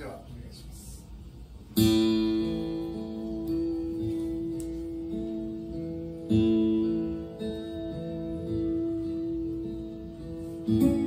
ではお願いします。